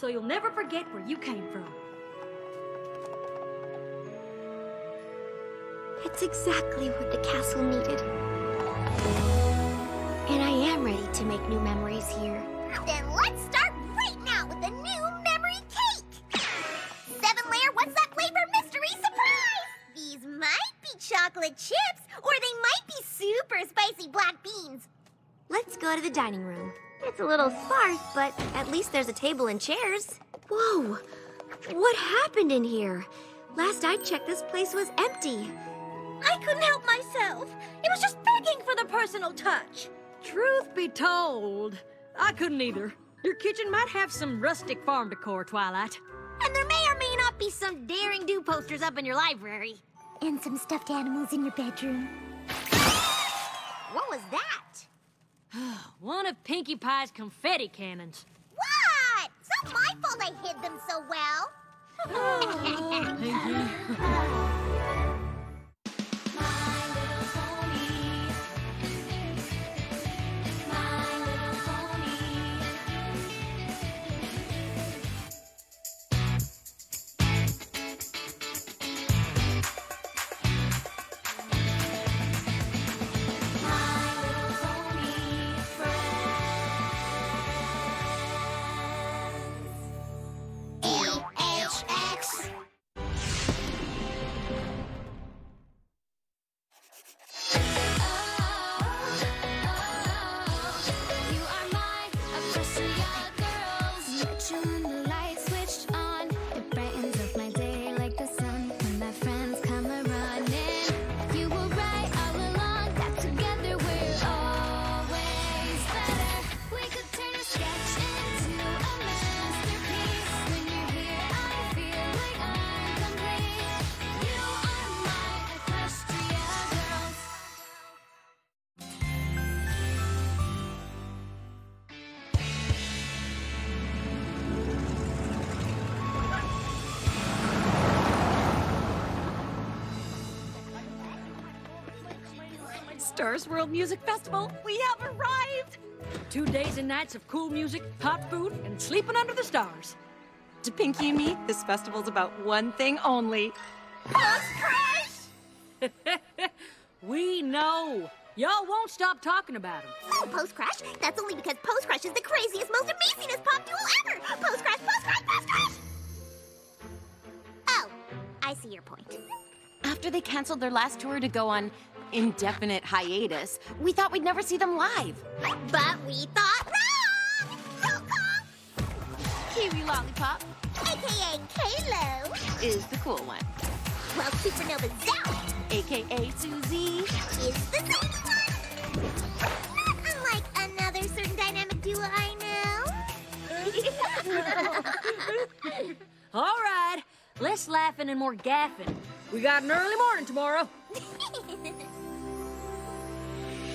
so you'll never forget where you came from. It's exactly what the castle needed. And I am ready to make new memories here. Then let's start right now with a new memory cake! Seven layer, what's that flavor mystery surprise? These might be chocolate chips, or they might be super spicy black beans. Let's go to the dining room. It's a little sparse, but at least there's a table and chairs. Whoa! What happened in here? Last I checked, this place was empty. I couldn't help myself. It was just begging for the personal touch. Truth be told, I couldn't either. Your kitchen might have some rustic farm decor, Twilight. And there may or may not be some Daring Do posters up in your library. And some stuffed animals in your bedroom. What was that? One of Pinkie Pie's confetti cannons. What? It's not my fault I hid them so well. Oh, Pinkie. Starswirl Music Festival, we have arrived! Two days and nights of cool music, hot food, and sleeping under the stars. To Pinkie and me, this festival's about one thing only. Post Crush! we know. Y'all won't stop talking about him. Oh, Post Crush? That's only because Post Crush is the craziest, most amazingest pop duel ever! Post Crush, Post Crush, Post Crush! Oh, I see your point. After they canceled their last tour to go on indefinite hiatus, we thought we'd never see them live. But we thought wrong! Kiwi Lollipop AKA K-Lo! is the cool one, While Supernova Zap aka Su-Z. is the second one! Not unlike another certain dynamic duo I know. All right, less laughing and more gaffing. We got an early morning tomorrow.